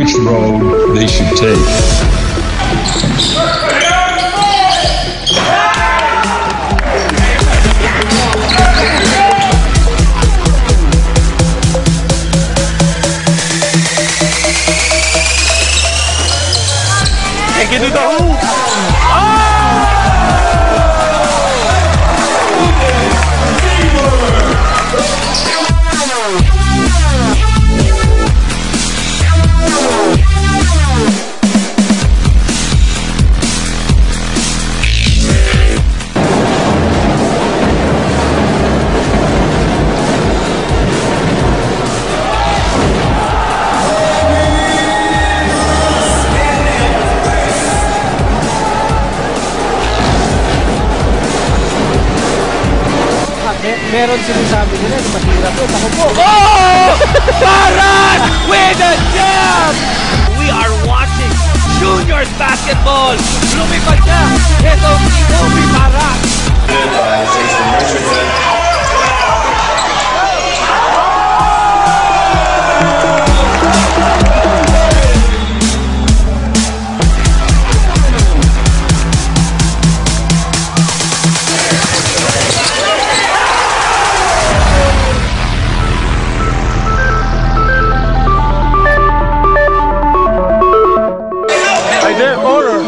which road they should take. Hey, can do the hoop. Me- meron sinasabi nila mahirap yun. Ako po. Oh! Baran with a jam! We are watching juniors basketball. Lumipad na. Ito si Kobe Baran. their order.